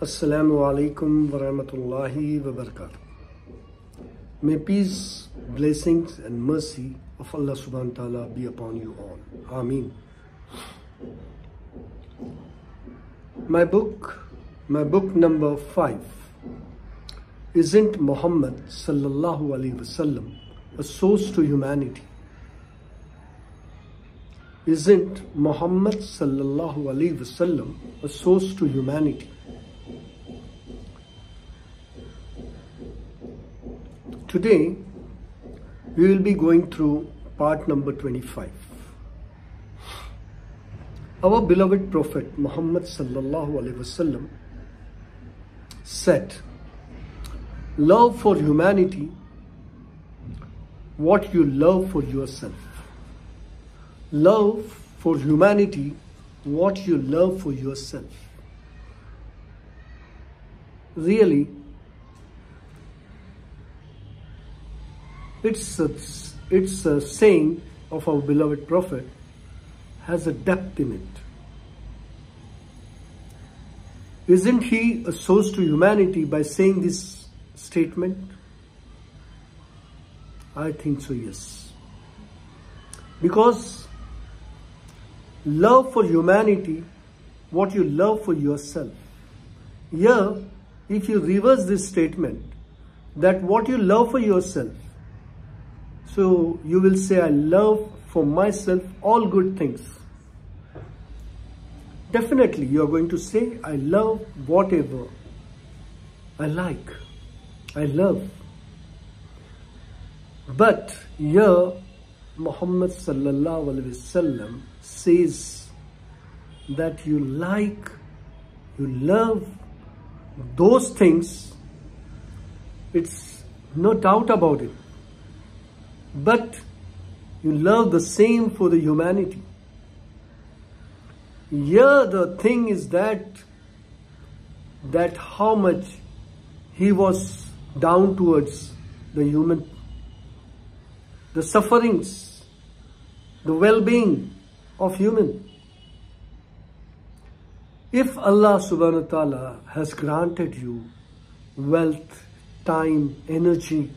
Assalamu alaikum wa rahmatullahi wa barakatuh. May peace, blessings, and mercy of Allah subhanahu wa ta'ala be upon you all. Ameen. My book, my book number five, isn't Muhammad sallallahu alaihi wasallam a source to humanity? Isn't Muhammad sallallahu alaihi wasallam a source to humanity? Today, we will be going through part number 25. Our beloved Prophet Muhammad sallallahu alaihi wasallam said, Love for humanity what you love for yourself. Love for humanity what you love for yourself. Really, it's a, it's a saying of our beloved Prophet has a depth in it. Isn't he a source to humanity by saying this statement? I think so, yes. Because love for humanity, what you love for yourself. Here, if you reverse this statement, that what you love for yourself, so you will say, I love for myself all good things. Definitely, you are going to say, I love whatever I like, I love. But here, Muhammad sallallahu alaihi wasallam says that you like, you love those things. It's no doubt about it. But you love the same for the humanity. Here the thing is that that how much he was down towards the human, the sufferings, the well-being of human. If Allah subhanahu wa ta'ala has granted you wealth, time, energy,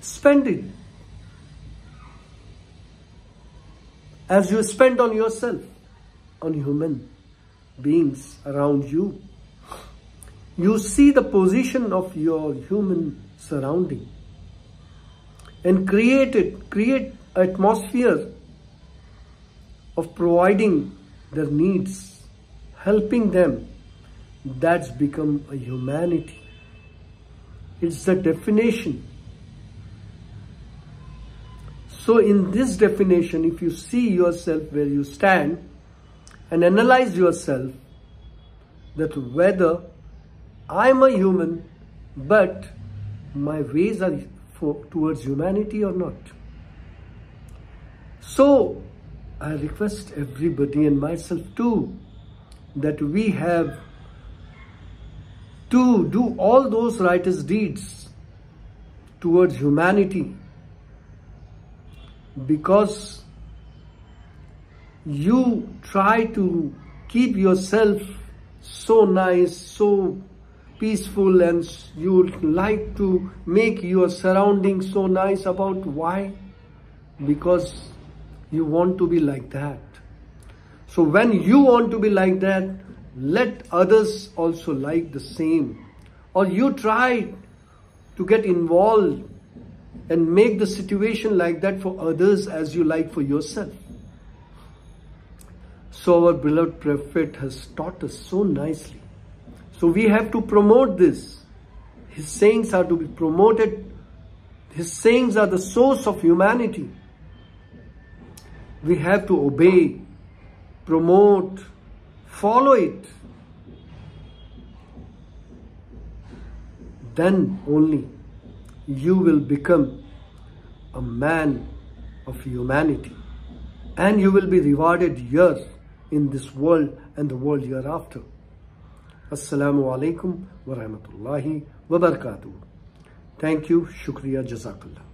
spend it as you spend on yourself, on human beings around you. You see the position of your human surrounding and create it, create atmosphere of providing their needs, helping them. That's become a humanity. It's the definition so in this definition, if you see yourself where you stand and analyze yourself that whether I'm a human, but my ways are for, towards humanity or not. So I request everybody and myself too that we have to do all those righteous deeds towards humanity because you try to keep yourself so nice, so peaceful and you like to make your surroundings so nice about why? Because you want to be like that. So when you want to be like that, let others also like the same. Or you try to get involved and make the situation like that for others as you like for yourself. So our beloved Prophet has taught us so nicely. So we have to promote this. His sayings are to be promoted. His sayings are the source of humanity. We have to obey, promote, follow it. Then only you will become a man of humanity and you will be rewarded here in this world and the world hereafter. Assalamu alaikum wa rahmatullahi wa barakatuh. Thank you. Shukriya. Jazakallah.